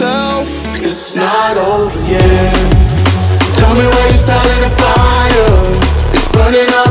yourself. It's not over yet. Tell me where you're starting a fire. It's burning up.